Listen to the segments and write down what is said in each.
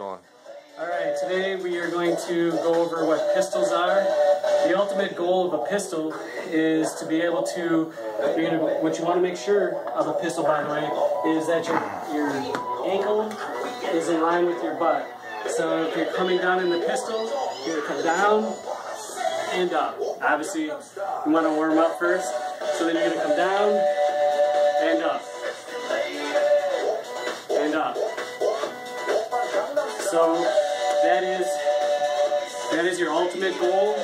going. Alright, today we are going to go over what pistols are. The ultimate goal of a pistol is to be able to, gonna, what you want to make sure of a pistol by the way, is that your, your ankle is in line with your butt. So if you're coming down in the pistol, you're going to come down and up. Obviously, you want to warm up first. So then you're going to come down So that is that is your ultimate goal.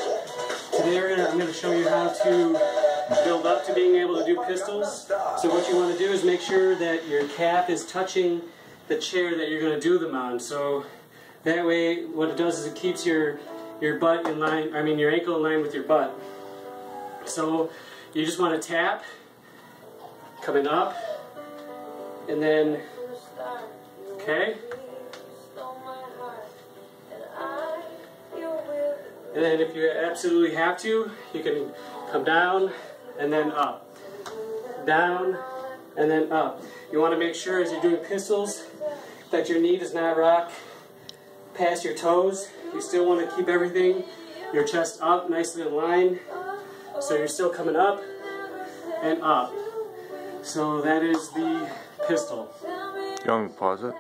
Today gonna, I'm going to show you how to build up to being able to do pistols. So what you want to do is make sure that your cap is touching the chair that you're going to do them on. So that way what it does is it keeps your your butt in line, I mean your ankle in line with your butt. So you just want to tap, coming up, and then, okay? And then if you absolutely have to, you can come down and then up. Down and then up. You want to make sure as you're doing pistols that your knee does not rock past your toes. You still want to keep everything, your chest up nicely in line. So you're still coming up and up. So that is the pistol. You want me pause it?